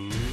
Mm-hmm.